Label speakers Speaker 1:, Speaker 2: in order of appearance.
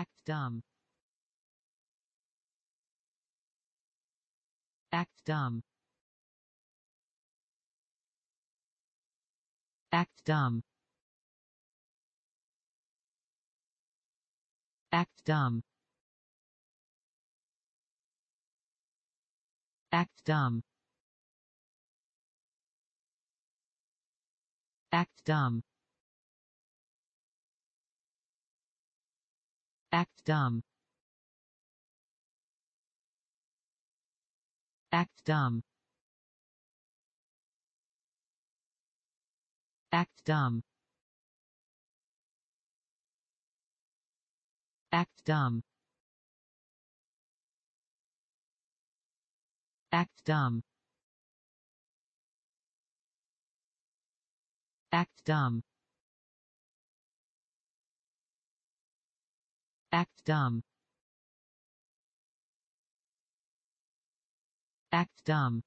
Speaker 1: Act dumb. Act dumb. Act dumb. Act dumb. Act dumb. Act dumb. Act dumb. Act dumb. Act dumb. Act dumb. Act dumb. Act dumb. Act dumb. Act dumb.